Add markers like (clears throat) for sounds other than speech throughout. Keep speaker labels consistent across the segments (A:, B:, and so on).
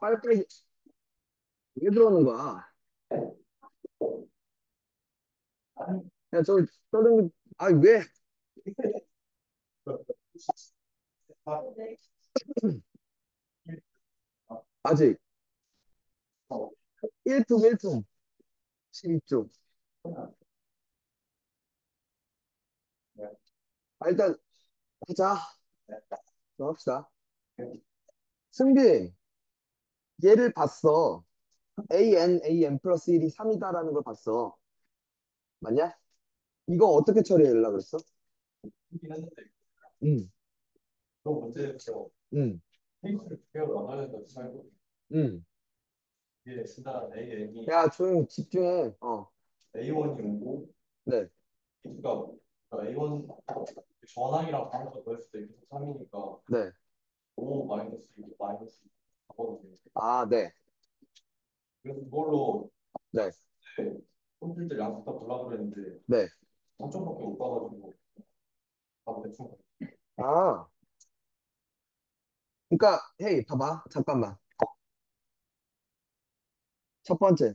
A: 빨리 왜 들어오는 거야? 야, 저, 떠든, 아, 왜? (clears throat) 아직. 1품, 1품. 12쪽. 아, 일단, 하자. 좀 합시다. 승빈, 얘를 봤어. an, an 플러스 1이 3이다라는 걸 봤어. 맞냐? 이거 어떻게 처리하려고 그랬어?
B: 이긴 했는데
A: 응,
B: 너 문제에서
A: 응,
B: 페이스를 두 개로 나눠낸다 생각해보고
A: 응.
B: 이게 일단 AN이
A: 야, 조용 집중해. 어,
B: A1이 오고
A: 네,
B: A2가 A1 전항이랑 방어가 더했을 때 3이니까
A: 네.
B: 5 마이너스 6 마이너스 4거든요
A: 아, 네,
B: 그래서 그걸로
A: 네,
B: 컴퓨터 양쪽 다 보려고 그랬는데
A: 네.
B: 한쪽밖에 못 봐가지고 답 대충
A: 아. 그러니까, 헤이, 봐봐. 잠깐만. 첫 번째.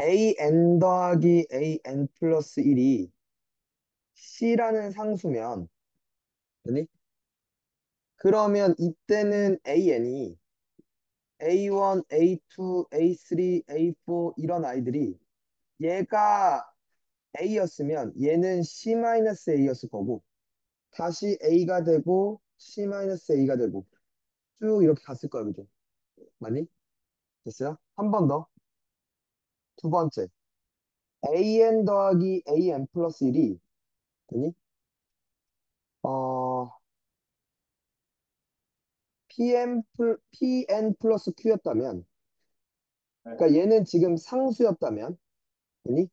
A: an 더하기 an 플러스 1이 c라는 상수면, 아니? 그러면 이때는 an이 a1, a2, a3, a4 이런 아이들이 얘가 a였으면 얘는 c-a였을 거고 다시 a가 되고 c-a가 되고 쭉 이렇게 갔을 거야, 그죠? 맞니? 됐어요? 한 번 더. 두 번째. an 더하기 an 플러스 1이 되니? 어, pm, 플- pn 플러스 q였다면 그러니까 얘는 지금 상수였다면 되니?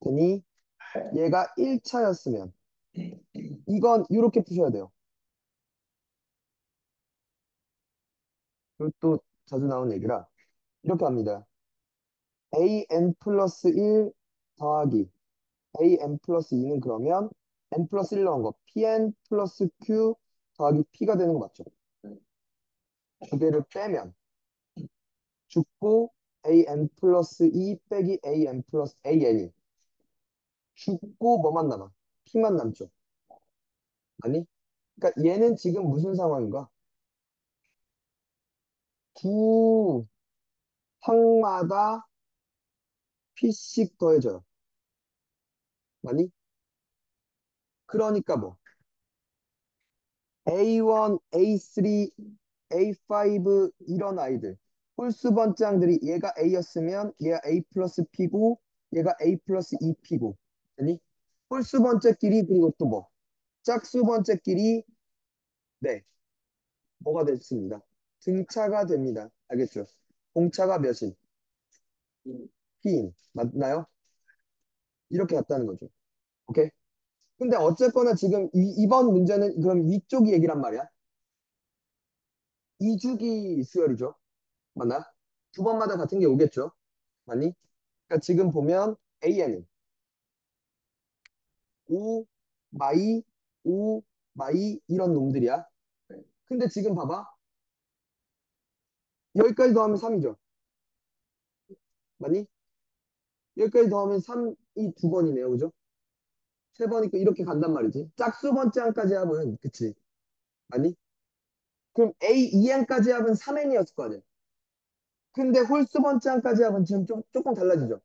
A: 되니? 얘가 1차였으면 이건 이렇게 푸셔야 돼요. 또 자주 나오는 얘기라 이렇게 합니다. an 플러스 1 더하기 an 플러스 2는 그러면 n 플러스 1 넣은 거 pn 플러스 q 더하기 p가 되는 거 맞죠? 두 개를 빼면 죽고 an 플러스 2 빼기 an 플러스 an이 죽고 뭐만 남아? p만 남죠. 아니? 그러니까 얘는 지금 무슨 상황인가? 두 항마다 p씩 더해져요. 맞니? 그러니까 뭐 A1, A3, A5 이런 아이들 홀수 번장들이 얘가 A였으면 얘가 A 플러스 P고 얘가 A 플러스 2P고 아니? 홀수 번째끼리 그리고 또 뭐? 짝수 번째끼리 네 뭐가 됐습니다. 등차가 됩니다. 알겠죠? 공차가 몇인? P인 맞나요? 이렇게 갔다는 거죠. 오케이? 근데 어쨌거나 지금 이, 이번 문제는 그럼 위쪽이 얘기란 말이야. 이주기 수열이죠. 맞나? 두 번마다 같은 게 오겠죠. 맞니? 그러니까 지금 보면 AN은 5, 마이, 5, 마이 이런 놈들이야. 근데 지금 봐봐. 여기까지 더하면 3이죠. 맞니? 여기까지 더하면 3이 두 번이네요. 그죠? 세 번이니까 이렇게 간단 말이지. 짝수 번째 항까지 하면 그치? 맞니? 그럼 A, 2항까지 하면 3n이었을 거 아니야. 근데 홀수 번째 항까지 하면 지금 좀, 조금 달라지죠.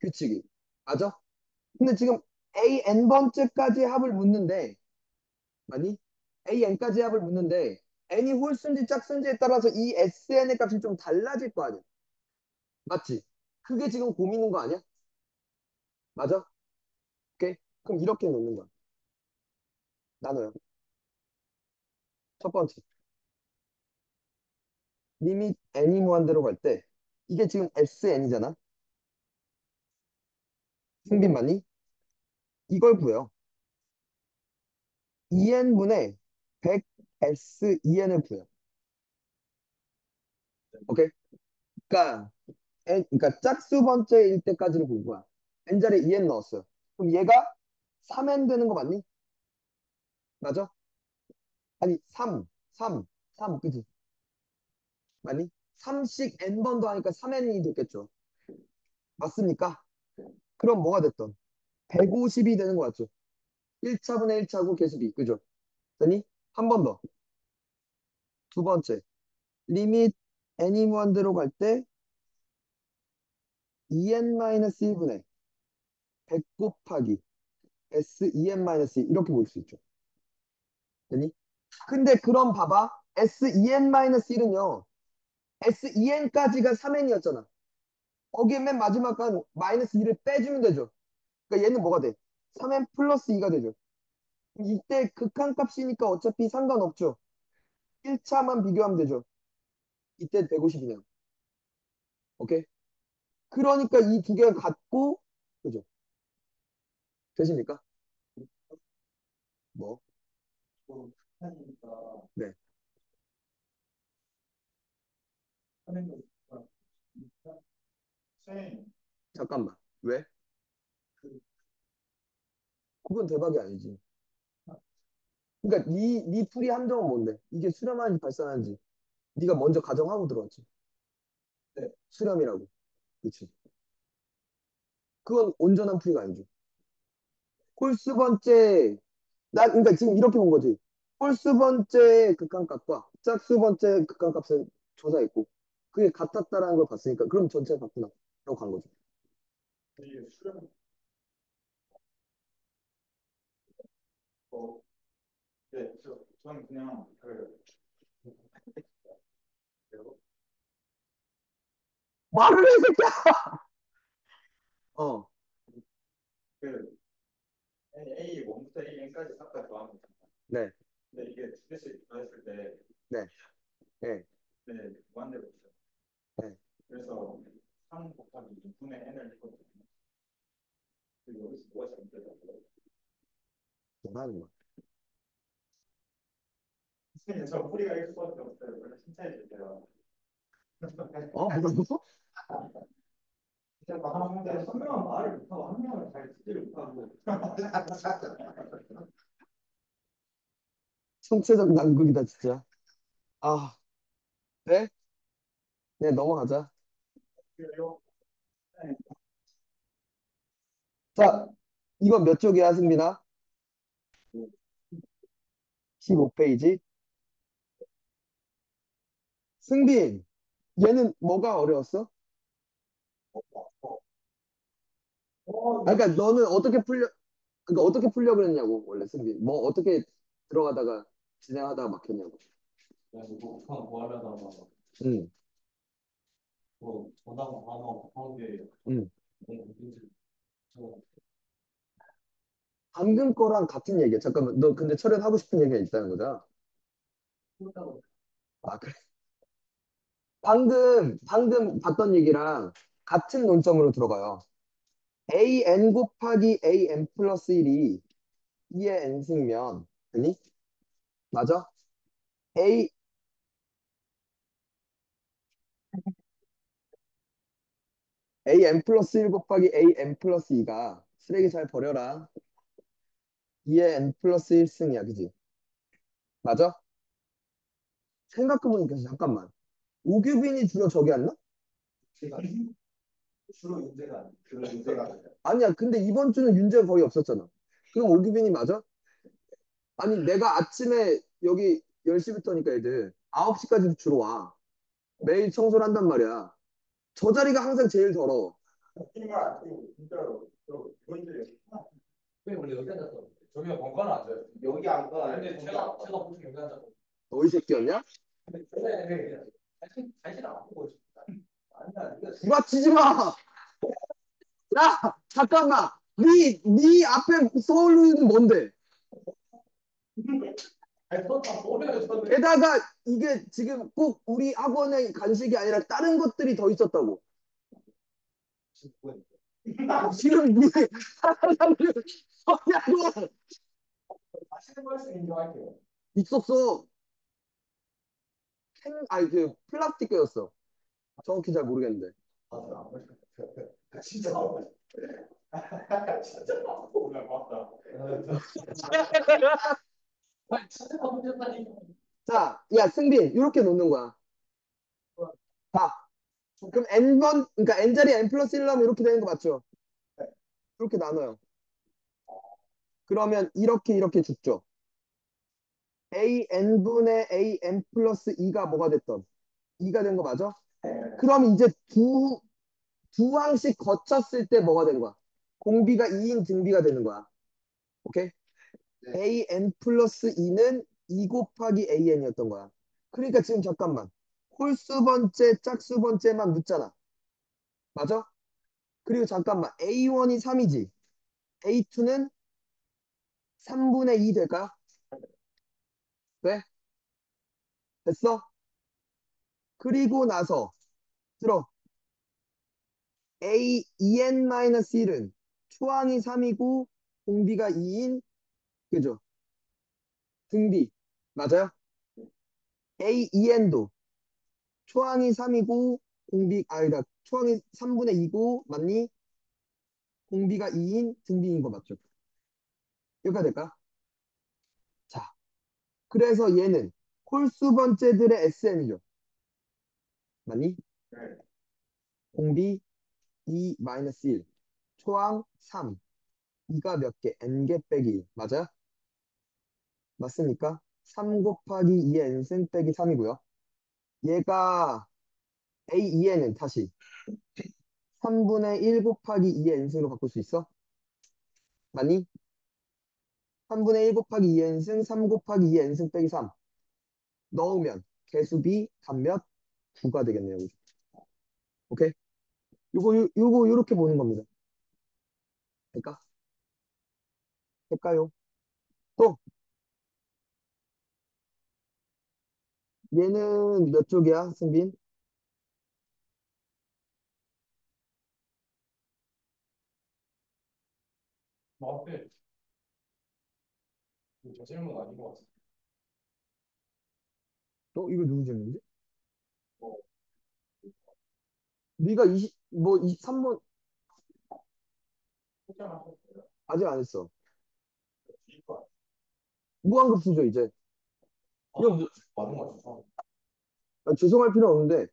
A: 규칙이. 맞아? 근데 지금 a n 번째까지 합을 묻는데 맞니? a n까지 합을 묻는데 n이 홀수인지 짝수인지에 따라서 이 sn의 값이 좀 달라질 거 아니야. 맞지? 그게 지금 고민인 거 아니야? 맞아? 오케이? 그럼 이렇게 놓는 거야. 나눠요. 첫 번째. 리밋 n이 무한대로 갈 때 이게 지금 sn이잖아. 승빈 맞니? 이걸 구해요. 2n분의 100s2n을 구해요. 오케이? 그러니까 n, 그러니까 짝수 번째일 때까지를 본 거야. n자리에 2n 넣었어요. 그럼 얘가 3n 되는 거 맞니? 맞아? 아니 3, 3, 3 그지? 아니 3씩 n번 더하니까 3n이 됐겠죠. 맞습니까? 그럼 뭐가 됐던? 150이 되는 거 같죠? 1차분의 1차고 계수 B 그죠? 됐니? 한 번 더. 두 번째. 리밋 n이 무한대로 갈 때 2n-1분의 100 곱하기 s 2n-2 이렇게 볼 수 있죠. 됐니? 근데 그럼 봐봐. s 2n-1은요. S 2n까지가 3n이었잖아. 거기에 맨 마지막 간 마이너스 2를 빼주면 되죠. 그러니까 얘는 뭐가 돼? 3n 플러스 2가 되죠. 이때 극한값이니까 어차피 상관없죠. 1차만 비교하면 되죠. 이때 150이네요. 오케이? 그러니까 이 두 개가 같고, 그죠? 되십니까? 뭐? 네.
B: 하는 거 쌤,
A: 잠깐만. 왜? 그건 대박이 아니지. 그러니까 네, 네 풀이 함정은 뭔데? 이게 수렴하는지 발산하는지 네가 먼저 가정하고 들어왔지.
B: 네.
A: 수렴이라고. 그치? 그건 온전한 풀이가 아니죠. 홀수 번째 나 그러니까 지금 이렇게 본 거지. 홀수 번째 극한값과 짝수 번째 극한값을 조사했고 그게 같았다라는 걸 봤으니까 그럼 전체가 같구나 라고 간 거죠.
B: 이게 수련 어, 네, 저, 저는 그냥 그
A: 말을 해, 이 새끼야! 어,
B: 그 A 1부터 A n까지 싹다 더하면 되잖아요.
A: 네,
B: 근데 이게 두 개씩 더했을 때
A: 네, 네,
B: 네, 무한대로.
A: 네.
B: 그래서 3 곱하기 2분의 n을 했거든요. 그리고 여기서 뭐가 잘못되더라고요.
A: 뭐라는 거야.
B: 저 뿌리가 일 수밖에 없어요. 원래 칭찬해 주세요.
A: 어, 뭐라고? (laughs) (laughs)
B: 진짜 막 하는데 한 명은 말을 못하고 한 명은 잘 듣지를 못하고.
A: 총체적 난국이다, 진짜. 아, 네? 네, 넘어가자.
B: 그래요?
A: 자, 이건 몇 쪽이야, 승빈아? 15페이지. 승빈, 얘는 뭐가 어려웠어? 아, 그러니까 너는 어떻게 풀려, 그러니까 어떻게 풀려 그랬냐고, 원래 승빈. 뭐 어떻게 들어가다가 진행하다가 막혔냐고.
C: 그래서 목판 구하려다가
A: 응,
C: 뭐 전화 한게 힘들지. 저
A: 방금 거랑 같은 얘기야. 잠깐만, 너 근데 철회하고 싶은 얘기가 있다는 거잖아. 아, 그래. 방금, 방금 봤던 얘기랑 같은 논점으로 들어가요. an 곱하기 an 플러스 1이 2의 n승면, 아니? 맞아? a, an 플러스 1 곱하기 an 플러스 2가 쓰레기 잘 버려라. 2의 n 플러스 1승이야, 그지? 맞아? 생각해보니까 잠깐만. 오규빈이 주로 저기 안 나?
C: 제가 주로 문제가 아니에요. 주로 아니라
A: 아니야. 근데 이번 주는 윤재가 거의 없었잖아. 그럼 오규빈이 맞아? 아니, 내가 아침에 여기 10시부터니까 애들 9시까지 주로 와. 매일 청소를 한단 말이야. 저 자리가 항상 제일 더러워.
B: 정말 아니고 진짜로
C: 왜 원래 여기 앉았어? 저기가 번갈아 앉아요.
D: 여기 앉아.
C: 근데 제가 제가 보통 여기 앉았고.
A: 너희 새끼였냐?
C: 근데 근데 사실 사실 안 보고 있어. 아니야, 이거
A: 구라치지 마! 야! 잠깐만! 네, 네 앞에 서울은 뭔데? (laughs) 게다가 이게 지금 꼭 우리 학원의 간식이 아니라 다른 것들이 더 있었다고. 지금!
C: 맛있는 거 할수 인정할게요.
A: 있었어. 캔, 아니, 그, 플라스틱 껴였어. 정확히 잘 모르겠는데.
C: 아. 진짜 (laughs) 진짜
B: 오늘 봤다. (laughs)
A: 자, 야, 승빈, 이렇게 놓는 거야. 봐. 그럼 n번, 그러니까 n자리 n 플러스 1 하면 이렇게 되는 거 맞죠? 이렇게 나눠요. 그러면 이렇게 이렇게 죽죠. a n분의 a n 플러스 2가 뭐가 됐던? 2가 된 거 맞아? 그럼 이제 두, 두 항씩 거쳤을 때 뭐가 되는 거야? 공비가 2인 등비가 되는 거야. 오케이? A n 플러스 2는 2 곱하기 a n이었던 거야. 그러니까 지금 잠깐만. 홀수 번째, 짝수 번째만 묻잖아. 맞아? 그리고 잠깐만. a1이 3이지. a2는 3분의 2 될까? 네? 됐어? 그리고 나서 들어. a 2n-1은 초항이 3이고 공비가 2인 그죠? 등비 맞아요? a 2n도 초항이 3이고 공비 아니다 초항이 3분의 2고 맞니? 공비가 2인 등비인 거 맞죠? 여기가 될까? 자, 그래서 얘는 홀수 번째들의 SM이죠. 맞니?
B: 네.
A: 공비 2 마이너스 1 초항 3 2가 몇 개? n개 빼기 1 맞아요? 맞습니까? 3 곱하기 2의 n승 빼기 3이고요. 얘가 a2n은 다시 3분의 1 곱하기 2의 n승으로 바꿀 수 있어? 맞니? 3분의 1 곱하기 2의 n승 3 곱하기 2의 n승 빼기 3 넣으면 개수비 답몇 9가 되겠네요. 오케이? 요거 요- 요거 요렇게 보는 겁니다. 될까? 될까요? 또 얘는 몇 쪽이야, 승빈?
C: 나한테 저 질문 아닌 것 같아.
A: 어, 이거 누구 질문인데?
C: 어.
A: 네가 20, 뭐 23번
C: 포장하셨어요?
A: 아직 안 했어.
C: 이거
A: 무한급수죠, 이제. 이거 뭐,
C: 맞는 것 같아서.
A: 아, 죄송할 필요 없는데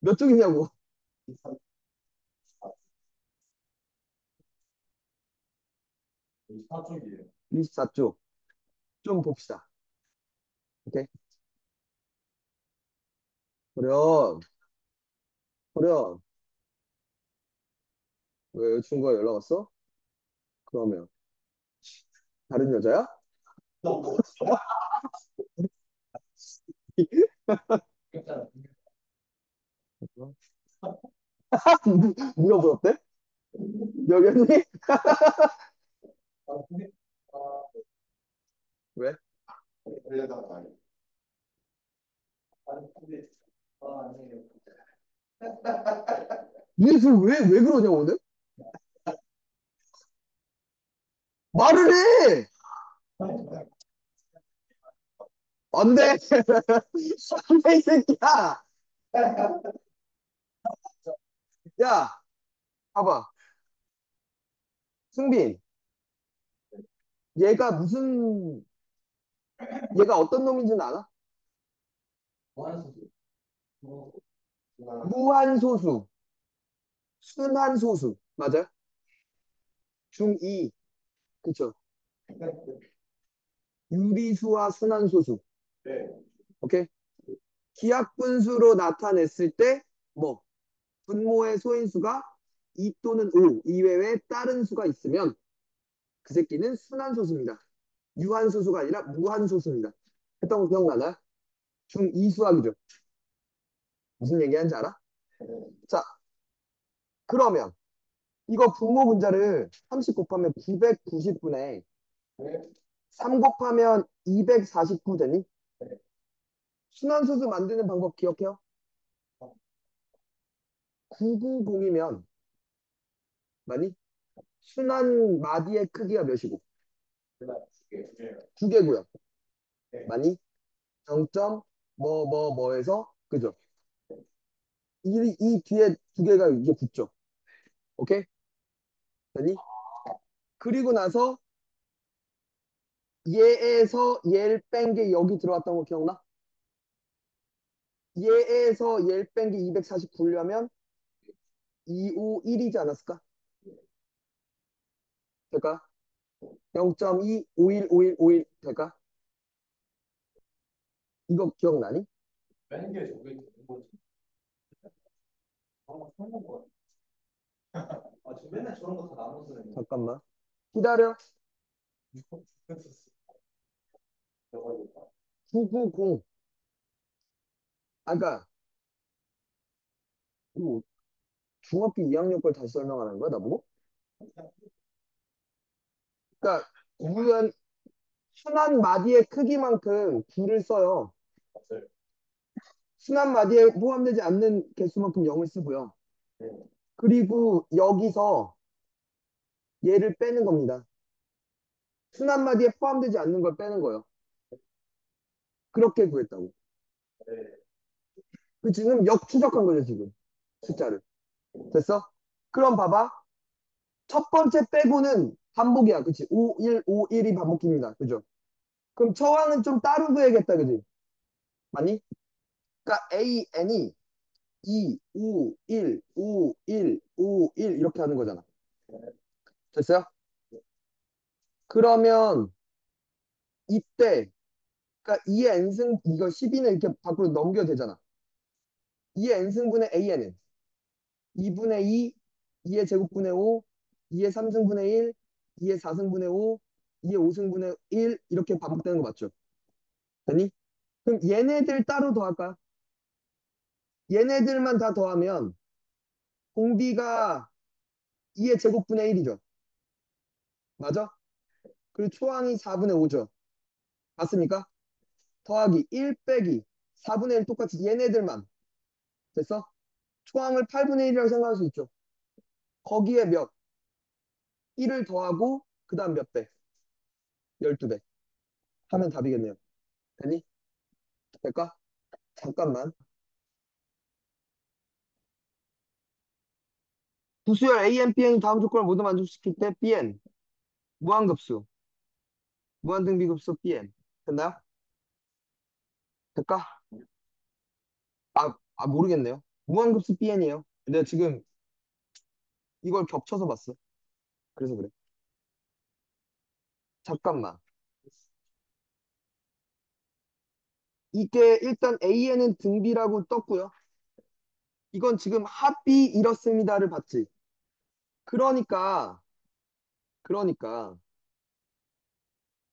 A: 몇 쪽이냐고.
C: 이사 쪽이에요.
A: 24쪽. 좀 봅시다. 오케이? 그럼, 그럼, 왜 여자친구가 연락 왔어? 그러면, 다른 여자야?
C: 괜찮아.
A: 물어보었대? 여견이?
C: 아, 근데, 아,
A: 왜? 니들 왜, 왜 그러냐, 오늘? 말을 해! 안 돼, 이 새끼야! 야, 봐봐. 승빈. 얘가 무슨, 얘가 어떤 놈인지는 알아?
C: 뭐,
A: 무한소수. 순한소수. 맞아요? 중2. 그쵸? 유리수와 순한소수.
B: 네.
A: 오케이? 기하분수로 나타냈을 때, 뭐, 분모의 소인수가 2 또는 5 이외에 다른 수가 있으면 그 새끼는 순한소수입니다. 유한소수가 아니라 무한소수입니다. 했던 거 기억나나요? 중2 수학이죠. 무슨 얘기하는지 알아? 자, 그러면 이거 분모 분자를 30 곱하면 990분에
C: 네.
A: 3 곱하면 249 되니?
C: 네.
A: 순환소수 만드는 방법 기억해요? 990이면 많이? 순환 마디의 크기가 몇이고?
C: 두 개.
A: 두 개고요.
C: 네.
A: 많이? 0점 뭐 뭐 뭐에서 그죠? 이, 이 뒤에 두 개가 이게 붙죠. 오케이? 되니? 그리고 나서 얘에서 얘를 뺀 게 여기 들어왔던 거 기억나? 얘에서 얘 뺀 게 249려면 2, 5, 1이지 않았을까? 될까? 0.2, 51, 51, 51 될까? 이거 기억나니?
C: 빼는 게 저게 되는 거지? (laughs) 아, 맨날 저런 거 다 나눠 쓰네.
A: 잠깐만. 기다려. (laughs) 990. 그러니까 중학교 2학년 걸 다시 설명하는 거야 나보고? 그러니까 구는 순한 마디의 크기만큼 구를 써요. 순한 마디에 포함되지 않는 개수만큼 0을 쓰고요.
C: 네.
A: 그리고 여기서 얘를 빼는 겁니다. 순한 마디에 포함되지 않는 걸 빼는 거예요. 그렇게 구했다고.
C: 네. 네.
A: 그 지금 역추적한 거죠, 지금. 숫자를. 됐어? 그럼 봐봐. 첫 번째 빼고는 반복이야. 그치? 5, 1, 5, 1이 반복입니다. 그죠? 그럼 처왕은 좀 따로 구해야겠다. 그지? 맞니? 그러니까 A, N이 2, 5, 1, 5, 1, 5, 1 이렇게 하는 거잖아. 됐어요? 그러면 이때 그러니까 2의 n승 이거 12는 이렇게 밖으로 넘겨도 되잖아. 2의 n승분의 an은 2분의 2, 2의 제곱분의 5, 2의 3승분의 1, 2의 4승분의 5, 2의 5승분의 1 이렇게 반복되는 거 맞죠? 됐니? 그럼 얘네들 따로 더할까요? 얘네들만 다 더하면 공비가 2의 제곱분의 1이죠. 맞아? 그리고 초항이 4분의 5죠. 맞습니까? 더하기 1 빼기 4분의 1 똑같이 얘네들만 됐어? 초항을 8분의 1이라고 생각할 수 있죠. 거기에 몇? 1을 더하고 그 다음 몇 배? 12배. 하면 답이겠네요. 됐니? 될까? 잠깐만. 부수열 BN이 다음 조건을 모두 만족시킬 때 BN 무한급수 무한등비급수 BN 됐나요? 될까? 아, 아 모르겠네요. 무한급수 BN이에요. 내가 지금 이걸 겹쳐서 봤어. 그래서 그래. 잠깐만. 이게 일단 AN은 등비라고 떴고요. 이건 지금 합비 이렇습니다를 봤지. 그러니까 그러니까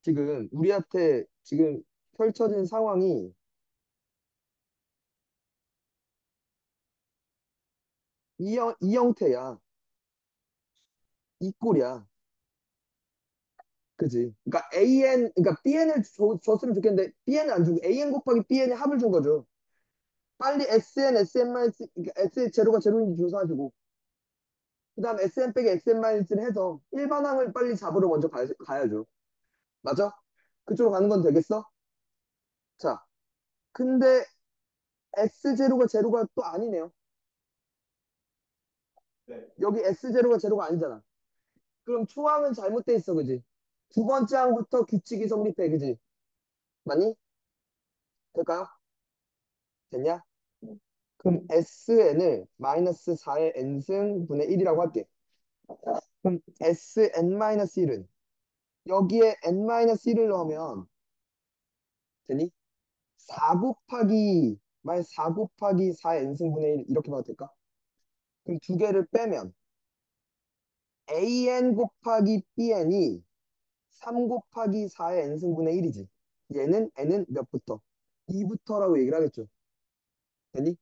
A: 지금 우리한테 지금 펼쳐진 상황이 이, 형, 이 형태야. 이 꼴이야. 그지? 그러니까 AN, 그러니까 BN을 줘, 줬으면 좋겠는데 BN을 안 주고 AN 곱하기 BN의 합을 준 거죠. 빨리 SN, SN-, 그러니까 S 제로가 제로인지 조사하시고 그 다음 SN 빼기 SN-를 해서 일반항을 빨리 잡으러 먼저 가, 가야죠. 맞아? 그쪽으로 가는 건 되겠어? 자, 근데 S0가 제로가 또 아니네요.
C: 네.
A: 여기 S0가 제로가 아니잖아. 그럼 초항은 잘못돼 있어, 그지? 두 번째 항부터 규칙이 성립해, 그지? 맞니? 될까요? 됐냐? 그럼 SN을 마이너스 4의 N승 분의 1이라고 할게. 그럼 SN-1은 여기에 N-1을 넣으면 되니? 4 곱하기 마이너스 4 곱하기 4의 N승분의 1 이렇게 봐도 될까? 그럼 두 개를 빼면 AN 곱하기 BN이 3 곱하기 4의 N승분의 1이지. 얘는 N은 몇부터? 2부터라고 얘기를 하겠죠. 되니?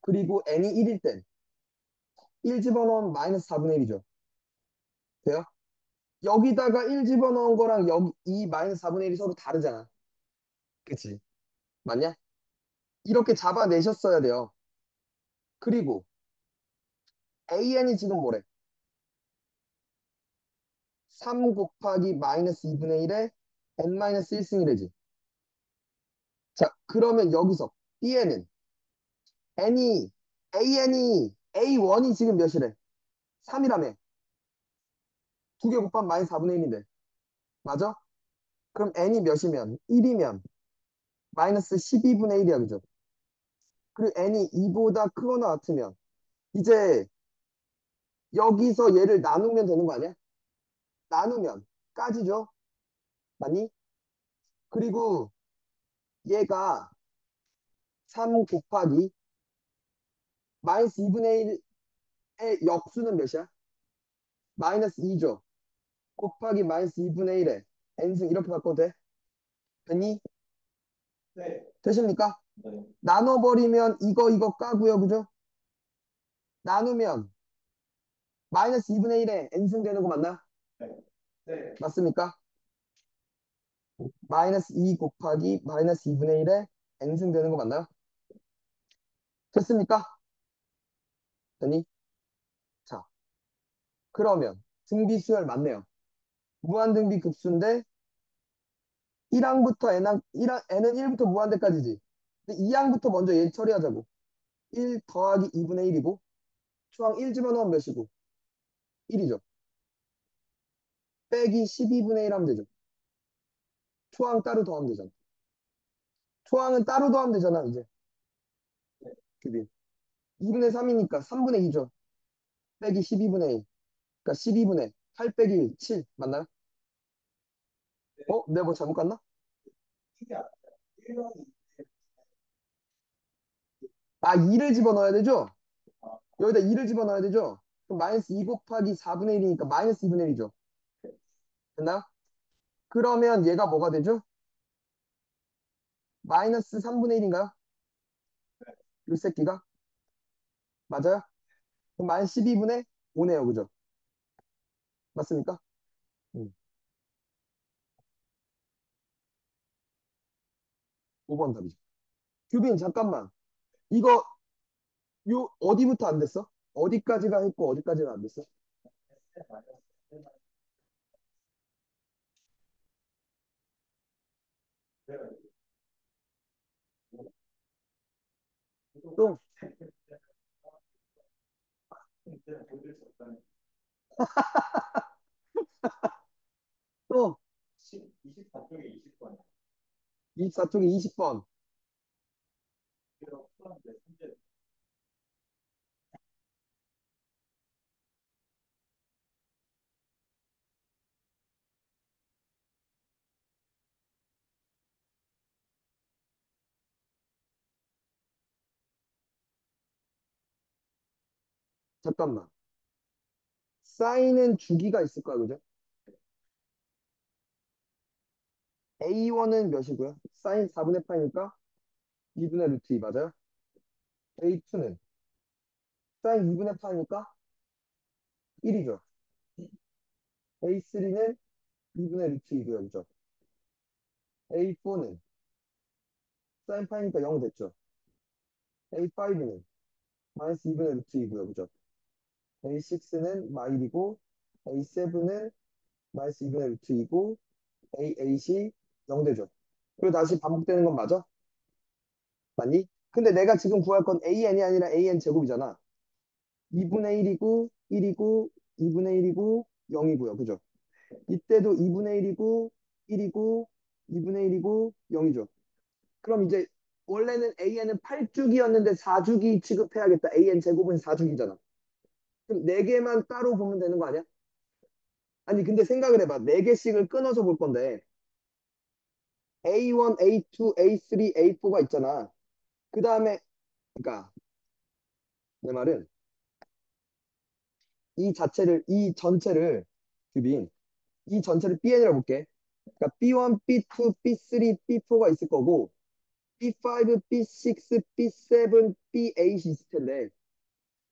A: 그리고 n이 1일 땐 1 집어넣으면 마이너스 4분의 1이죠. 돼요? 여기다가 1 집어넣은 거랑 여기 이 마이너스 4분의 1이 서로 다르잖아. 그치? 맞냐? 이렇게 잡아내셨어야 돼요. 그리고 an이 지금 뭐래? 3 곱하기 마이너스 2분의 1에 n 마이너스 1승이래지. 자, 그러면 여기서 bn은 n이 an이 a1이 지금 몇이래? 3이라며. 두개 곱하면 마이너스 4분의 1인데. 맞아? 그럼 n이 몇이면? 1이면 마이너스 12분의 1이야, 그죠? 그리고 n이 2보다 크거나 같으면 이제 여기서 얘를 나누면 되는 거 아니야? 나누면 까지죠? 맞니? 그리고 얘가 3 곱하기 마이너스 2분의 1의 역수는 몇이야? 마이너스 2죠. 곱하기 마이너스 2분의 1에 n승 이렇게 바꿔도 돼? 됐니?
C: 네.
A: 되십니까?
B: 네.
A: 나눠버리면 이거 이거 까고요. 그죠? 나누면 마이너스 2분의 1에 n승 되는 거 맞나?
C: 네.
A: 맞습니까? 마이너스 2 곱하기 마이너스 2분의 1에 n승 되는 거 맞나요? 됐습니까? 됐니? 자, 그러면 등비 수열 맞네요. 무한등비 급수인데 1항부터 n항, 1항, n은 1부터 무한대까지지. 근데 2항부터 먼저 얘 처리하자고. 1 더하기 2분의 1이고 초항 1 집어넣으면 몇이고? 1이죠. 빼기 12분의 1 하면 되죠. 초항 따로 더하면 되잖아. 초항은 따로 더하면 되잖아, 이제. 규빈. 2분의 3이니까 3분의 2죠. 빼기 12분의 1. 그러니까 12분의 8 빼기 1, 7. 맞나요? 어? 내가 뭐 잘못 갔나?
C: 이게 아니라 1번
A: 아, 2를 집어넣어야 되죠? 여기다 2를 집어넣어야 되죠? 그럼 마이너스 2 곱하기 4분의 1이니까 마이너스 2분의 1이죠. 됐나요? 그러면 얘가 뭐가 되죠? 마이너스 3분의 1인가요? 이 새끼가? 맞아요? 그럼 마이너스 12분의 5네요. 그죠? 맞습니까? 음. 5번 답이죠. 규빈, 잠깐만. 이거, 요, 어디부터 안 됐어? 어디까지가 했고, 어디까지가 안 됐어? 또, 또,
B: 24쪽에 20번.
A: 24쪽에 20번.
B: 그래서 풀었는데 현재
A: 잠깐만. 사인은 주기가 있을 거야, 그죠? A1은 몇이고요? 사인 4분의 파이니까 2분의 루트 2 맞아요? A2는 사인 2분의 파이니까 1이죠. A3는 2분의 루트 2고요, 그죠? A4는 사인 파이니까 0 됐죠. A5는 마이너스 2분의 루트 2고요, 그죠? A6는 마일이고 A7은 마이너스 2분의 루트 2고 A8이 0 되죠. 그리고 다시 반복되는 건 맞아? 맞니? 근데 내가 지금 구할 건 AN이 아니라 AN 제곱이잖아. 2분의 1이고 1이고 2분의 1이고 0이고요. 그죠? 이때도 2분의 1이고 1이고 2분의 1이고 0이죠. 그럼 이제 원래는 AN은 8주기였는데 4주기 취급해야겠다. AN 제곱은 4주기잖아. 그럼 4개만 따로 보면 되는 거 아니야? 아니 근데 생각을 해봐. 4개씩을 끊어서 볼 건데 A1, A2, A3, A4가 있잖아. 그 다음에 그러니까 내 말은 이 자체를 이 전체를 규빈 이 전체를 BN이라고 볼게. 그러니까 B1, B2, B3, B4가 있을 거고 B5, B6, B7, B8이 있을 텐데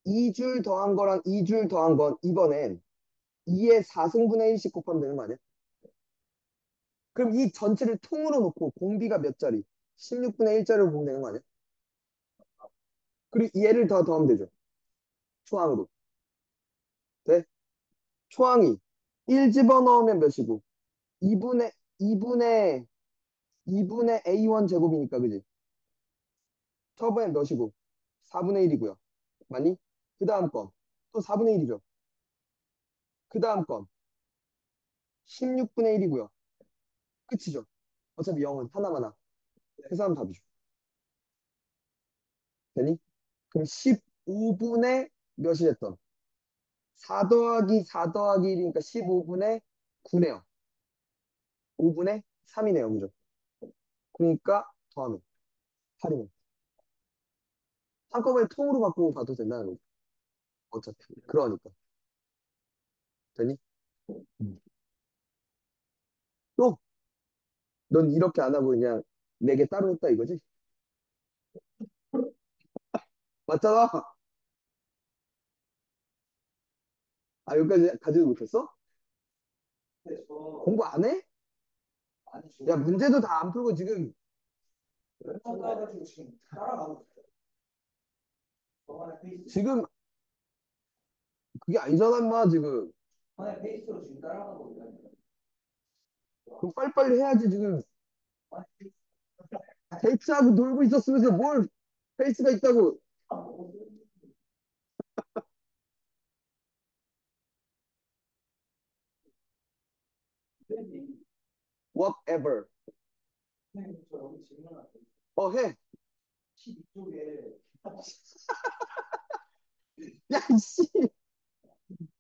A: 2줄 더한 거랑 2줄 더한 건 이번엔 2의 4승분의 1씩 곱하면 되는 거 아니야? 그럼 이 전체를 통으로 놓고 공비가 몇 자리? 16분의 1자리로 보면 되는 거 아니야? 그리고 얘를 더 더하면 되죠. 초항으로. 네? 초항이 1 집어넣으면 몇이고 2분의 2분의 2분의 A1 제곱이니까 그지? 처번엔 몇이고 4분의 1이고요. 맞니? 그 다음 건 또 4분의 1이죠. 그 다음 건 16분의 1이고요. 끝이죠. 어차피 0은 하나만 하. 계산 답이죠. 되니? 그럼 15분의 몇이 됐던? 4 더하기 4 더하기 1이니까 15분의 9네요. 5분의 3이네요. 그죠? 그러니까 더하면 8이네. 한꺼번에 통으로 바꾸고 봐도 된다는 거죠. 어차피. 그러니까. 되니? 음. 또, 넌 이렇게 안 하고 그냥 4개 따로 했다 이거지? 맞잖아? 아, 여기까지 가지도 못했어? 공부 안 해? 야, 문제도 다 안 풀고 지금
B: 따라가지고 지금
A: 그게 아니잖아, 인마 지금.
B: 하나의 페이스로 지금 따라가고 있다니까.
A: 그럼 빨리빨리 해야지, 지금.
B: 아니,
A: 데이트하고 놀고 있었으면서 뭘 페이스가 있다고.
B: 안 먹었어요. 선생님,
A: whatever.
B: 선생님, 저 여기 질문 하나 더 있어요.
A: 어, 해.
B: 12쪽에 (laughs)
A: 야, 이씨.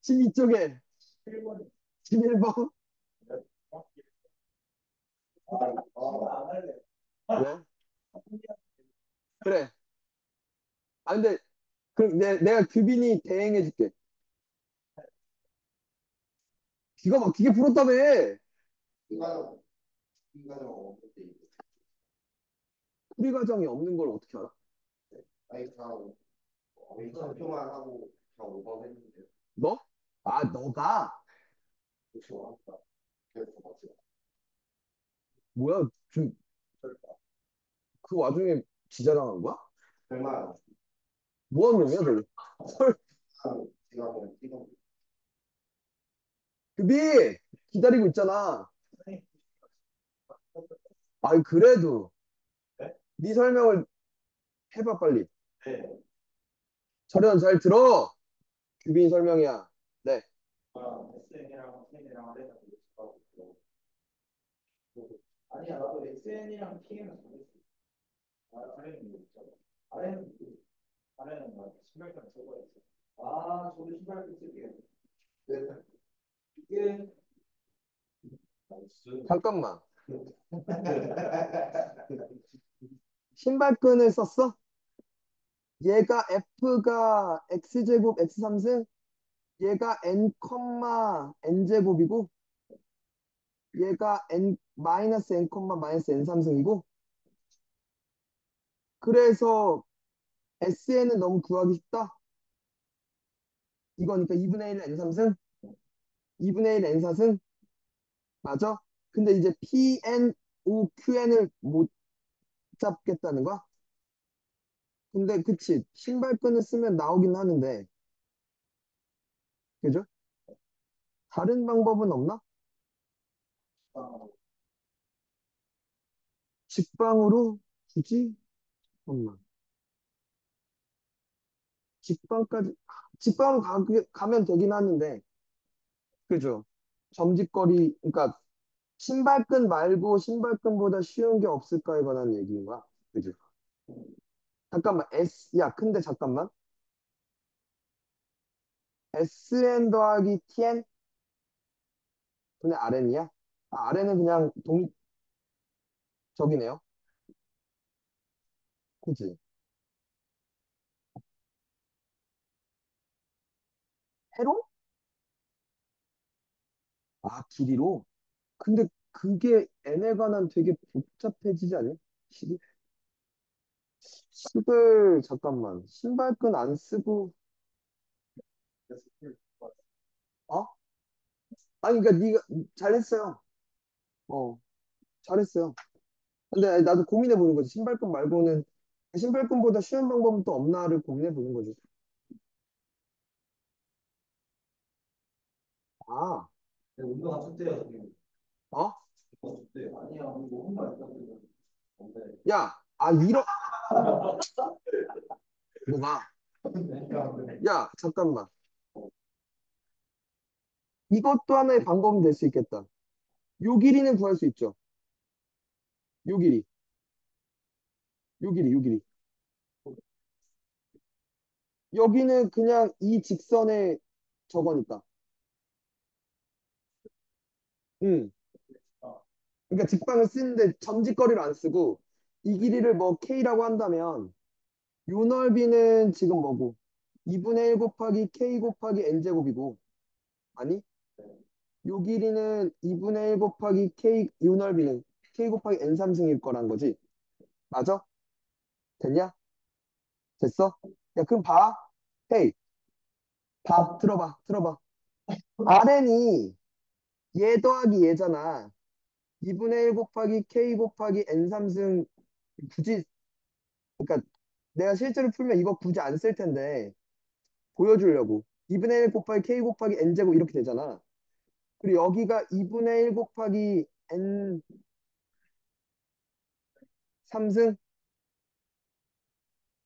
A: 12쪽에
B: 1번
A: 11번.
B: 아, 안 할래.
A: 왜? 그래. 아, 근데, 그럼 내, 내가 규빈이 대행해 줄게. 기가 막히게 풀었다며.
C: 인간은 없는데
A: 풀이 과정이 없는 걸 어떻게 알아?
C: 아니 다 발표만 하고 다 오버했는데
A: 너? 아, 너가? 뭐야, 지금, 그 와중에 지자랑한 거야? 뭐 하는 놈이야, 너? 헐,
C: 제가 보면 지금
A: 규빈! 기다리고 있잖아. 아이, 그래도.
B: 네?
A: 네 설명을 해봐, 빨리.
B: 네.
A: 철현, 잘 들어! 규빈 설명이야. 네.
B: 아, SN이랑 아래가 되게 좋아하고 있고. 아니야, 나도 SN이랑 TN은 잘했어. 아, 아래는 뭐 있죠? 아래는 그, 아래는 뭐 신발끈 쓰고 있어. 아, 저도 신발끈 쓸게요. 이게
A: 잠깐만. (laughs) 신발끈을 썼어? 얘가 F가 X제곱 X3승? 얘가 N, N제곱이고? 얘가 N, 마이너스 N, 마이너스 N3승이고? 그래서 SN은 너무 구하기 쉽다? 이거니까 2분의 1 N3승? 2분의 1 N4승? 맞아? 근데 이제 PN, OQN을 못 잡겠다는 거야? 근데 그치 신발끈을 쓰면 나오긴 하는데 그죠? 다른 방법은 없나? 직방으로 굳이? 잠깐만 직방까지 직방으로 가, 가면 되긴 하는데 그죠? 점집거리 그러니까 신발끈 말고 신발끈보다 쉬운 게 없을까에 관한 얘기인 거야 그죠? 잠깐만 S 야 근데 잠깐만 SN 더하기 TN 분의 RN이야? 아, RN은 그냥 동 저기네요 그지? 해로? 아 길이로? 근데 그게 N에 관한 되게 복잡해지지 않니? 식이? 식을 잠깐만 신발끈 안 쓰고 어? 아니 그러니까 네가 잘했어요. 어 잘했어요. 근데 나도 고민해 보는 거지. 신발끈 말고는 신발끈보다 쉬운 방법은 또 없나를 고민해 보는 거지. 아,
B: 네, 운동화 쳤대요, 선생님.
A: 어?
B: 운동화 쳤대요. 아니야, 있다고. (laughs) 네.
A: 야, 아 이러 뭐가? 야, 잠깐만. 이것도 하나의 방법은 될 수 있겠다. 요 길이는 구할 수 있죠. 요 길이. 요 길이, 요 길이. 여기는 그냥 이 직선의 저거니까. 응. 그러니까 직방을 쓰는데 점직거리를 안 쓰고 이 길이를 뭐 K라고 한다면 요 넓이는 지금 뭐고 2분의 1 곱하기 K 곱하기 N제곱이고 아니 요 길이는 2분의 1 곱하기 K 요 넓이는 K 곱하기 N3승일 거란 거지. 맞아? 됐냐? 됐어? 야 그럼 봐. 헤이. 봐. 들어봐. 들어봐. RN이 얘 더하기 얘잖아. 2분의 1 곱하기 K 곱하기 N3승 굳이 그러니까 내가 실제로 풀면 이거 굳이 안 쓸 텐데 보여주려고. 2분의 1 곱하기 K 곱하기 N제곱 이렇게 되잖아 그리고 여기가 2분의 1 곱하기 N 3승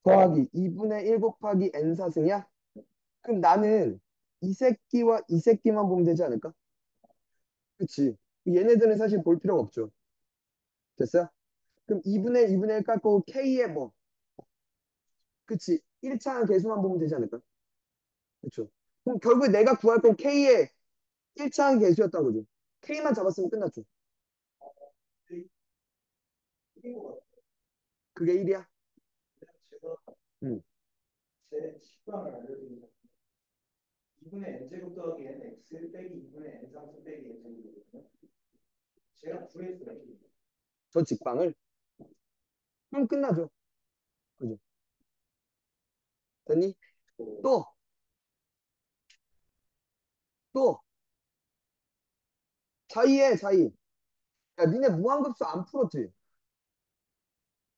A: 더하기 2분의 1 곱하기 N 4승이야? 그럼 나는 이 새끼와 이 새끼만 보면 되지 않을까? 그치 얘네들은 사실 볼 필요가 없죠 됐어요? 그럼 2분의 2분의 1 깎고 K의 뭐 그치 1차 계수만 보면 되지 않을까? 그쵸 그럼 결국에 내가 구할 건 K의 1차 계수였던 거죠 K만 잡았으면 끝났죠. 그게 1이야?
C: 제가
A: 응.
C: 제 식빵을 알려드리면 2분의 n제곱 더하기 nx 빼기 2분의 n3승 빼기 n제곱이거든요. 제가 구했어요.
A: 저 직방을 그럼 끝나죠 그죠 됐니? 또 또 자이해 자이 야 니네 무한급수 안 풀었지?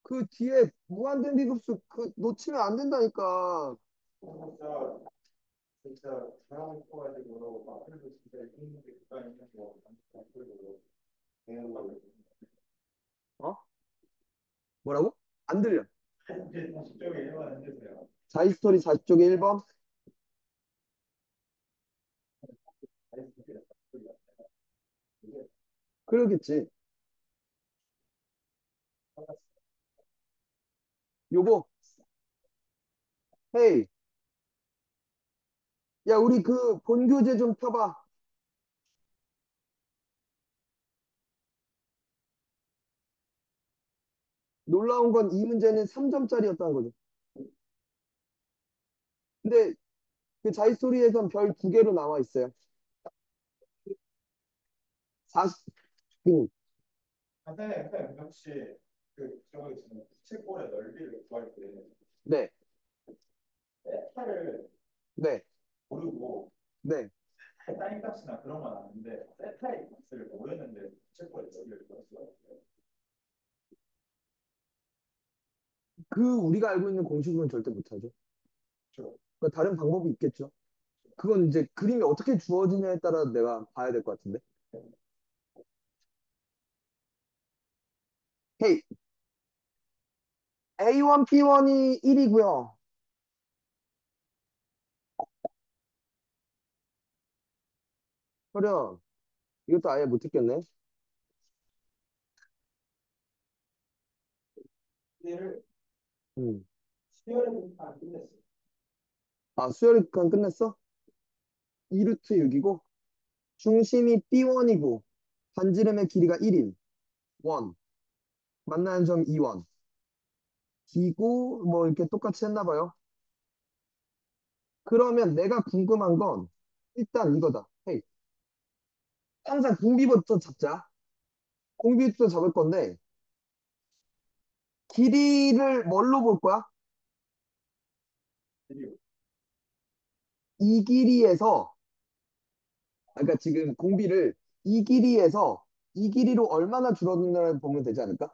A: 그 뒤에 무한등비급수 그 놓치면 안 된다니까
B: 진짜 진짜 뽑아가지고 진짜
A: 어? 뭐라고? 안 들려 (laughs)
B: 쪽에 해주세요.
A: 자이 스토리 40쪽에 1번 그러겠지. 요거 헤이. 야 우리 그 본교재 좀 펴봐. 놀라운 건 이 문제는 3점짜리였다는 거죠. 근데 그 자이스토리에선 별 두 개로 나와 있어요. 40, 음,
B: 선생님, 선생님 혹시 그 저기 지금 부채꼴의 넓이를 구할 때
A: 네,
B: 세타를
A: 네,
B: 모르고
A: 네.
B: 사인 값이나 그런 건 아는데 세타의 값을 모르는데 부채꼴의 넓이를 구할 수가 있어요.
A: 그 우리가 알고 있는 공식으로는 절대 못하죠.
B: 그렇죠.
A: 그러니까 다른 방법이 있겠죠. 그건 이제 그림이 어떻게 주어지냐에 따라 내가 봐야 될 것 같은데. 헤이. A1, B1이 1이고요. 그래. 이것도 아예 못 듣겠네.
C: 얘를
A: 음.
C: 수열에 안 끝냈어요.
A: 아, 수열이 간 끝냈어? 2루트 6이고, 중심이 B1이고, 반지름의 길이가 1인, 1. 만나는 점 2원. 기고, 뭐, 이렇게 똑같이 했나 봐요. 그러면 내가 궁금한 건, 일단 이거다. 헤이. 항상 공비부터 잡자. 공비부터 잡을 건데, 길이를 뭘로 볼 거야? 이 길이에서, 그러니까 지금 공비를 이 길이에서 이 길이로 얼마나 줄어드느냐를 보면 되지 않을까?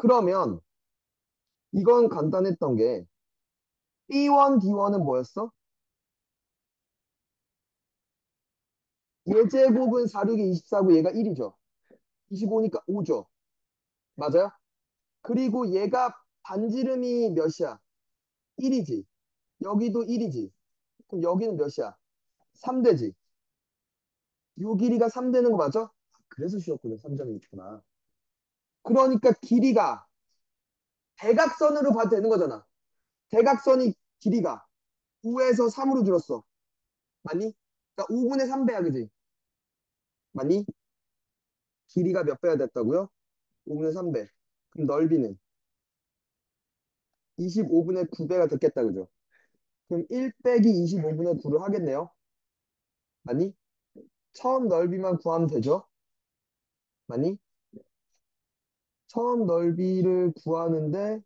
A: 그러면 이건 간단했던 게 B1, D1은 뭐였어? 얘 제곱은 4, 6이 24고 얘가 1이죠. 25니까 5죠. 맞아요? 그리고 얘가 반지름이 몇이야? 1이지. 여기도 1이지. 그럼 여기는 몇이야? 3되지. 요 길이가 3 되는 거 맞아? 그래서 쉬웠구나. 3점이 있구나. 그러니까 길이가 대각선으로 봐도 되는 거잖아. 대각선이 길이가 5에서 3으로 줄었어. 맞니? 그러니까 5분의 3배야, 그지? 맞니? 길이가 몇 배가 됐다고요? 5분의 3배. 그럼 넓이는 25분의 9배가 됐겠다, 그죠? 그럼 1 빼기 25분의 9를 하겠네요. 맞니? 처음 넓이만 구하면 되죠? 맞니? 처음 넓이를 구하는데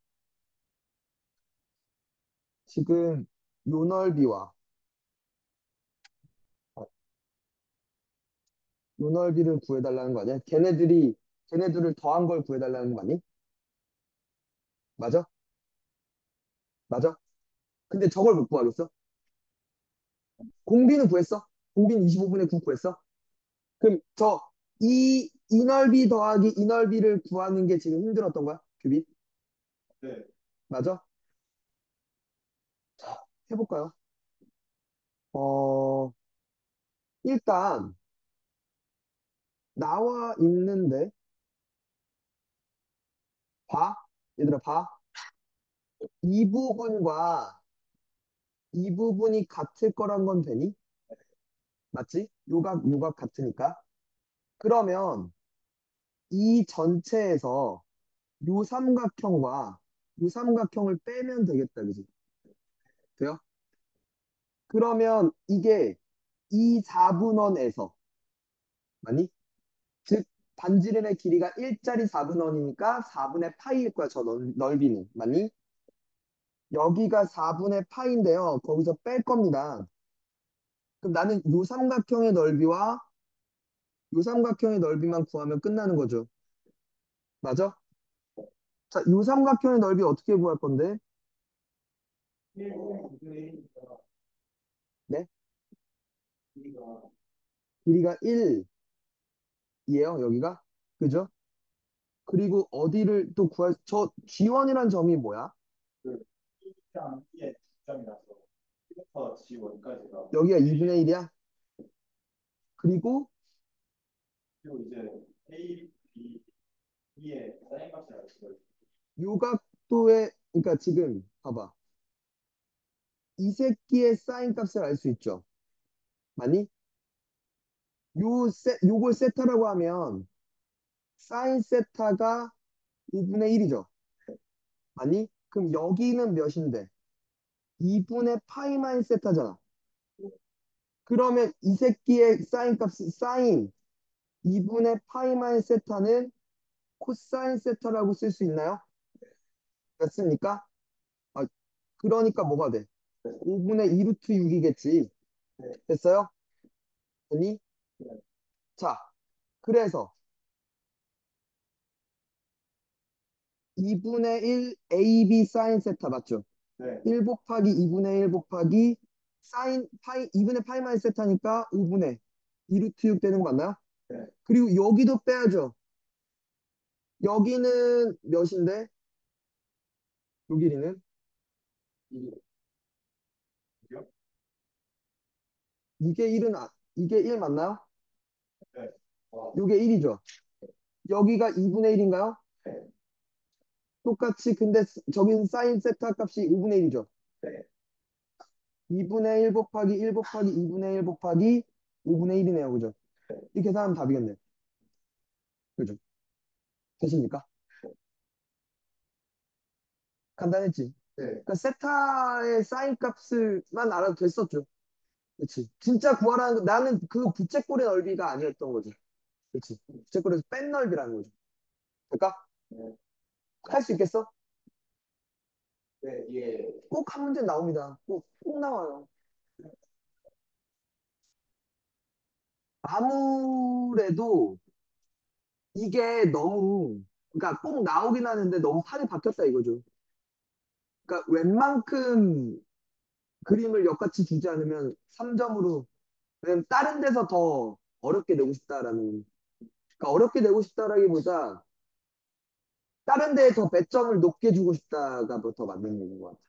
A: 지금 요 넓이와 요 넓이를 구해달라는 거 아니야? 걔네들이 걔네들을 더한 걸 구해달라는 거 아니? 맞아? 맞아? 근데 저걸 못 구하겠어? 공비는 구했어? 공비는 25분의 9 구했어? 그럼 저 이 이 넓이 더하기 이 넓이를 구하는 게 지금 힘들었던 거야? 규비?
B: 네.
A: 맞아? 자, 해볼까요? 어, 일단 나와 있는데 봐. 얘들아 봐. 이 부분과 이 부분이 같을 거란 건 되니? 맞지? 요각, 요각 같으니까. 그러면 이 전체에서 요 삼각형과 요 삼각형을 빼면 되겠다, 그지? 돼요? 그러면 이게 이 4분원에서, 맞니? 즉, 반지름의 길이가 1짜리 4분원이니까 4분의 파이일 거야, 저 넓, 넓이는. 맞니? 여기가 4분의 파인데요. 거기서 뺄 겁니다. 그럼 나는 요 삼각형의 넓이와 요 삼각형의 넓이만 구하면 끝나는 거죠. 맞아? 자, 요 삼각형의 넓이 어떻게 구할 건데?
C: 1분의 1이니까
A: 네?
C: 길이가
A: 길이가 1이에요, 여기가. 그죠? 그리고 어디를 또 구할, 저 G1이란 점이 뭐야?
B: E랑 E의 중점이라서 1부터 G1까지가
A: 여기가 2분의 1이야? 그리고
B: 그리고 이제 A, B, E의 사인 값을 알 수가 있어요.
A: 요 각도의, 그러니까 지금 봐봐. 이 새끼의 사인 값을 알 수 있죠. 맞니? 요 세, 요걸 세타라고 하면 사인 세타가 5분의 1이죠. 맞니? 그럼 여기는 몇인데? 2분의 파이 마인 세타잖아. 그러면 이 새끼의 사인 값, 사인 2분의 파이 마인 세타는 코사인 세타라고 쓸 수 있나요? 됐습니까? 아, 그러니까 뭐가 돼? 5분의 2 루트 6이겠지. 됐어요? 됐니? 자, 그래서 2분의 1 AB 사인 세타 맞죠?
B: 네.
A: 1 곱하기 2분의 1 곱하기 사인 파이 2분의 파이 마이너스 세타니까 5분의 2루트 6 되는 거 맞나요?
B: 네.
A: 그리고 여기도 빼야죠. 여기는 몇인데? 요 길이는? 이게 1은 아, 이게 1 맞나요?
B: 네. 와.
A: 요게 1이죠. 여기가 2분의 1인가요?
B: 네.
A: 똑같이 근데 스- 저긴 사인 세타 값이 5분의 1이죠.
B: 네.
A: 2분의 1 곱하기 1 곱하기 2분의 1 곱하기 5분의 1이네요. 그죠? 이렇게 계산하면 답이겠네. 그죠? 되십니까? 간단했지?
B: 네.
A: 그러니까 세타의 사인 값을만 알아도 됐었죠. 그치? 진짜 구하라는 거, 나는 그 부채꼴의 넓이가 아니었던 거지. 그치? 부채꼴에서 뺀 넓이라는 거죠. 될까?
B: 네.
A: 할수 있겠어?
B: 네, 예.
A: 꼭 한 문제 나옵니다. 꼭, 꼭 나와요. 아무래도 이게 너무, 그러니까 꼭 나오긴 하는데 너무 판이 바뀌었다 이거죠. 그러니까 웬만큼 그림을 역같이 주지 않으면 3점으로, 왜냐면 다른 데서 더 어렵게 내고 싶다라는, 그러니까 어렵게 내고 싶다라기보다 다른 데에 더 배점을 높게 주고 싶다가 더 맞는 얘기인 것 같아.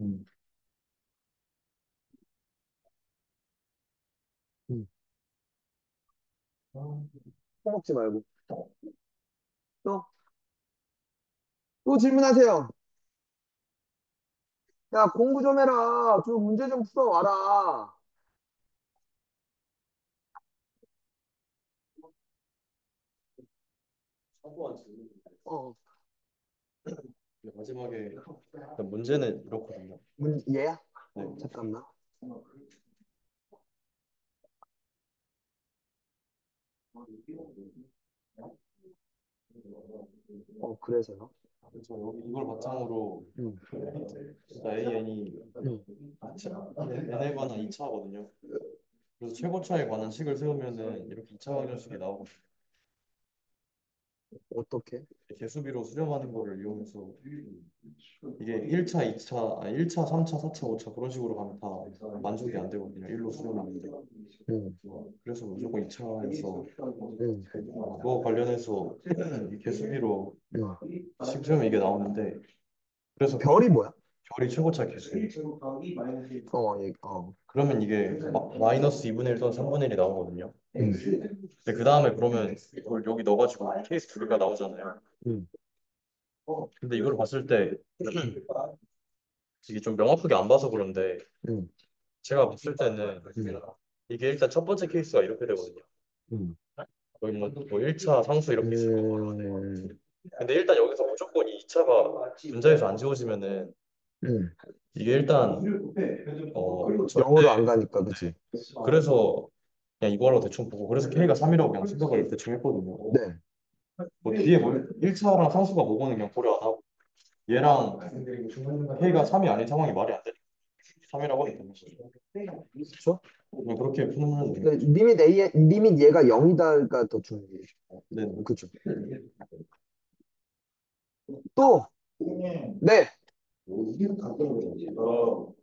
A: 음. 음. 퍼먹지 말고. 또? 또 질문하세요. 야, 공부 좀 해라. 좀 문제 좀 풀어 와라.
D: 사고한 질문.
A: 어,
D: 마지막에 일단 문제는 이렇거든요.
A: 문, 얘야?
D: 네.
A: 잠깐만. 어, 그래서요?
D: 그래서 여기 이걸 바탕으로
A: 응.
D: 진짜 AN이
A: 응.
D: n에 관한 2차거든요. 그래서 최고차에 관한 식을 세우면은 이렇게 2차 방정식이 나오거든요.
A: 어떻게?
D: 개수비로 수렴하는 거를 이용해서 이게 1차, 2차, 아니 1차, 3차, 4차, 5차 그런 식으로 가면 다 만족이 안 되거든요. 1로 수렴하는데.
A: 응,
D: 그래서 무조건 2차에서
A: 응,
D: 그거 관련해서 이 개수비로
A: 응.
D: 식 세우면 이게 나오는데 그래서
A: 별이 뭐야?
D: 별이 최고차 개수.
A: 어, 얘, 어.
D: 그러면 이게 마, 마이너스 2분의 1 또는 3분의 1이 나오거든요.
A: 응,
D: 근데 그 다음에 그러면 이걸 여기 넣어가지고 케이스 두 개가 나오잖아요.
A: 응.
D: 근데 이걸 봤을 때 이게 좀 명확하게 안 봐서 그런데
A: 응,
D: 제가 봤을 때는 이게 일단 첫 번째 케이스가 이렇게 되거든요.
A: 응.
D: 거의 뭐, 뭐 1차 상수 이렇게 있을 거고.
A: 음,
D: 근데 일단 여기서 무조건 이 2차가 분자에서 안 지워지면은
A: 응.
D: 이게 일단 어
A: 영어로 안 가니까, 그치?
D: 그래서 그냥 이거로 대충 보고 그래서 K가 3이라고 그냥 생각을 대충 했거든요.
A: 네.
D: 뭐 뒤에 뭐 1차랑 상수가 뭐고는 그냥 고려 안 하고 얘랑 K가 3이 아닌 상황이 말이 안 돼. 3이라고 하기 때문에
A: 그쵸?
D: 그냥 그렇게 푸는
A: 그 리밋 A, 리밋 얘가 0이다가 더 중요해.
D: 네.
A: 그쵸? 또,
B: 선생님,
A: 네.
B: 어,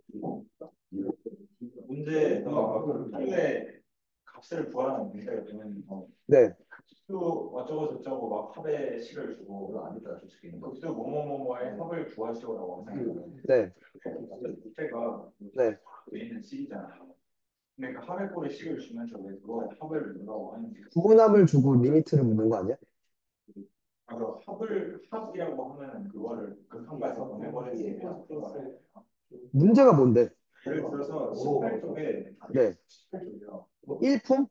B: 문제에서 Q의 값을 구하라는 문제가 되면 어,
A: 네.
B: Q 어쩌고 저쩌고 막 합의 식을 주고 Q 뭐뭐뭐뭐의 합을 구하시오라고 하잖아요.
A: 네.
B: 제가
A: 네.
B: 메인은 C잖아. 근데 그 합의 꼴의 식을 주면서 왜 그거 합을 넣으라고 하는지
A: 구분합을 주고 리미트를 묻는 거 아니야?
B: 아, 그 합을 합이라고 하면은 그거를 극한까지 보내버리는 게
A: 문제가 뭔데?
B: 예를 들어서 18쪽에
A: 네.
B: 18쪽이요.
A: 일품?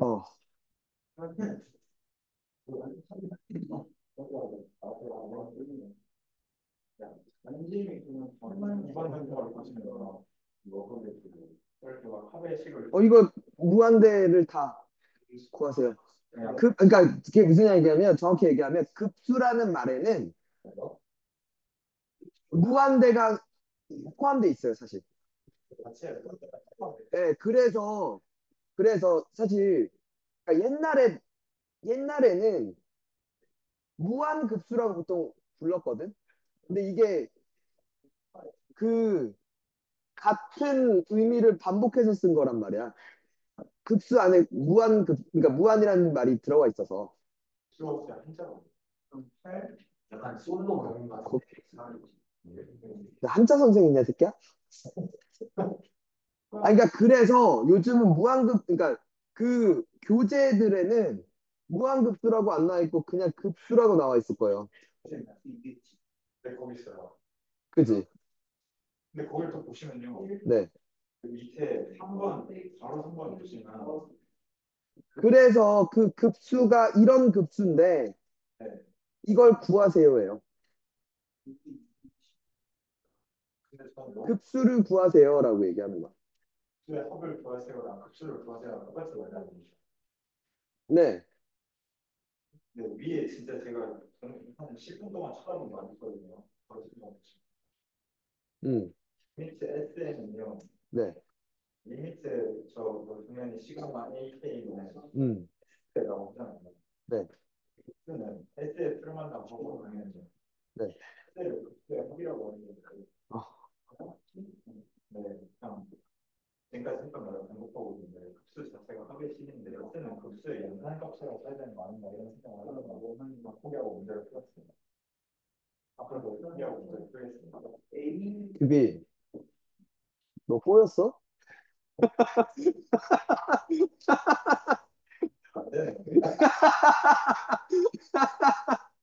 A: 어. 어, 이거 무한대를 다 구하세요. 급, 그러니까 그게 무슨 얘기냐면 정확히 얘기하면 급수라는 말에는 무한대가 포함돼 있어요, 사실. 예, 그래서 그래서 사실 그러니까 옛날에 옛날에는 무한급수라고 보통 불렀거든. 근데 이게 그 같은 의미를 반복해서 쓴 거란 말이야. 급수 안에 무한 급, 그러니까 무한이라는 말이 들어가 있어서.
B: 때 한자로 팔
C: 약간 솔로 거
A: 거- 한자 선생이냐, 이 새끼야? 아, 그러니까 그래서 요즘은 무한급, 그러니까 그 교재들에는 무한급수라고 안 나와 있고 그냥 급수라고 나와 있을 거예요.
B: 네, 거기 있어요.
A: 그지?
B: 근데 거기를 또 보시면요.
A: 네.
B: 그 밑에 3번, 바로 3번 보시면
A: 그래서 그 급수가 이런 급수인데
B: 네.
A: 이걸 구하세요예요.
B: 근데 저는 너무
A: 급수를 구하세요라고 얘기하는 거야.
B: 급수의 합을 구하세요랑 급수를 구하세요랑 똑같이 말하는 거죠.
A: 네.
B: 근데 위에 진짜 제가 저는 한 10분 동안 쳐다본 거 아니거든요.
A: 음.
B: limit SN은요.
A: 네.
B: 리미트 저그 분명히 시그마 AK는
A: 음.
B: S라고 하잖아요.
A: 네.
B: S는 S에 풀만다고 하고 당연히
A: 네.
B: S를 급수의 합이라고 하는 게
A: 아.
B: 네, 그냥 지금까지 했던 말을 반복하고 있는데 급수 자체가 합의 식인데 S는 급수의 연산값이라고 써야 되는 거 아닌가 이런 생각을 하려고 한번 포기하고 문제를 풀었습니다. 앞으로도 포기하고 문제를 풀겠습니다.
A: 규비. 너 꼬였어? 안 (laughs) 되네. (laughs)